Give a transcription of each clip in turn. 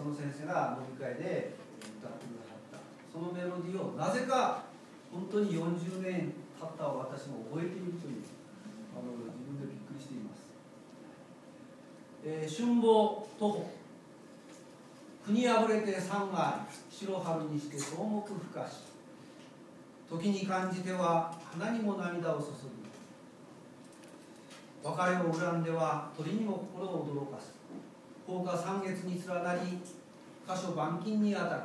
その先生が飲み会で歌ってくださった。そのメロディーをなぜか本当に40年経った私も覚えているというあの自分でびっくりしています、えー、春望徒歩。国破れて山外白春にして草木ふかし。時に感じては花にも涙を注ぐ。別れを恨んでは鳥にも心を驚かす。放火三月に連なり箇所板金に当たる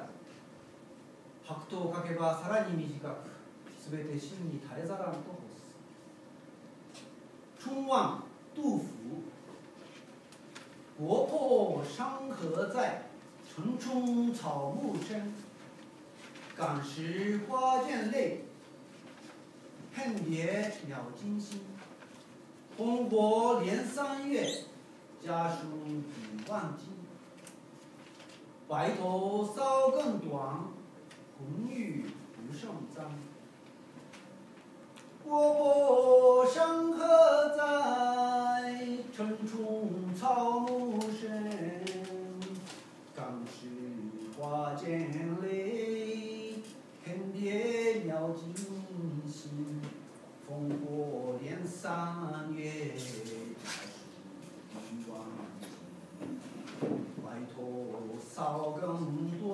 白桃をかけばさらに短くすべて真に垂れざらんと干す春望杜甫国破山河在春春草木深感时花溅泪恨别鸟惊心烽火连三月家书抵万金白头搔更短红玉不胜簪国破山河在，城春草木深。当时花溅泪，恨别鸟惊心。烽火连忘怀多少个梦断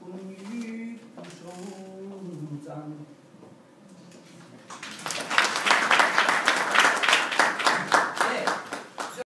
风雨中绽